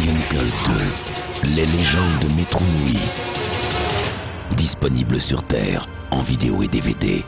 2, les légendes de Métro Nuit. Disponible sur Terre, en vidéo et DVD.